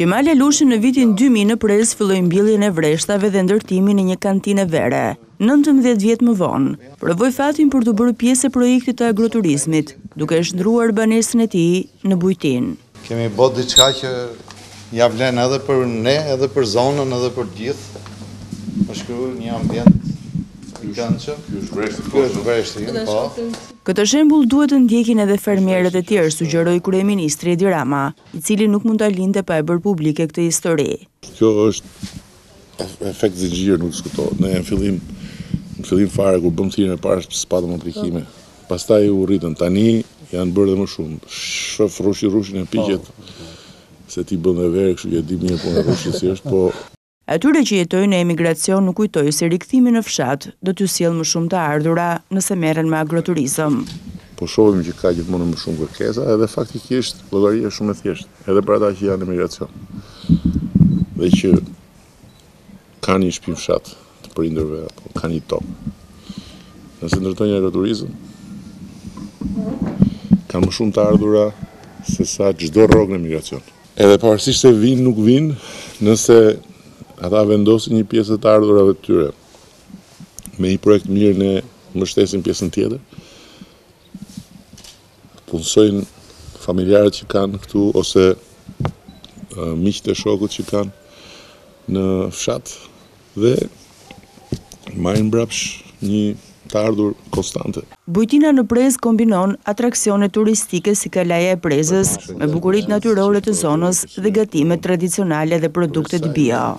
Qemal Alushi në vitin 2000 në Prezë filloi mbjelljen e vreshtave dhe ndërtimin e një kantine vere, 19 vjet më vonë, provoi fatin për t'u bërë pjesë e projektit të agroturizmit, duke e shndërruar banesën e tij në bujtinë. Kemi bo diçka që ia vlen edhe për ne, edhe për zonën, edhe për gjithë. Është kriju një ambient i këndshëm. Kjo është vreshtë. Kjo është vreshtë, jo, po. Këtë shembull duhet të ndjekin edhe fermerët e tjerë, sugjeroi kryeministri Edi Rama, i cili nuk mund ta linte pa e bërë publike këtë histori. Kjo është Efekt zinxhir nuk diskutohet. Ne në fillim në fillim fare kur bëmë thirrjen e parë s'patëm aplikime. Pastaj u rritën. Tani janë bërë dhe më shumë. Shef rrushi rrushin e piqet. Se ti bën dhe verë, kështu që e di mirë punën e rrushit si është, po Atyre që jetojnë në emigracion u kujtoi se rikthimi në fshat do t'u sjellë më shumë të ardhura nëse merren me agroturizëm. Po shohim që ka gjithmonë e më shumë kërkesa edhe faktikisht llogaria është shumë e thjeshtë edhe për ata që janë në emigracion. dhe që kanë një shpi n'fshat të prindërve apo kanë një tokë. Nëse ndërtojnë agroturizëm, ka më shumë të ardhura se sa çdo rrogë në emigracion. Edhe pavarësisht se vijnë nuk vijnë, nëse ata vendosin një pjesë të ardhurave të tyre me një projekt mirë ne mbështesim pjesën tjetër. punësojnë familjarët që kanë këtu ose miqtë e shokët që kanë në fshat dhe marrin mbrapsh një të ardhur konstante. Bujtina në Prezë kombinon atraksione turistike si Kalaja e Prezës me bukuritë natyrore të zonës dhe gatimet tradicionale dhe produktet bio.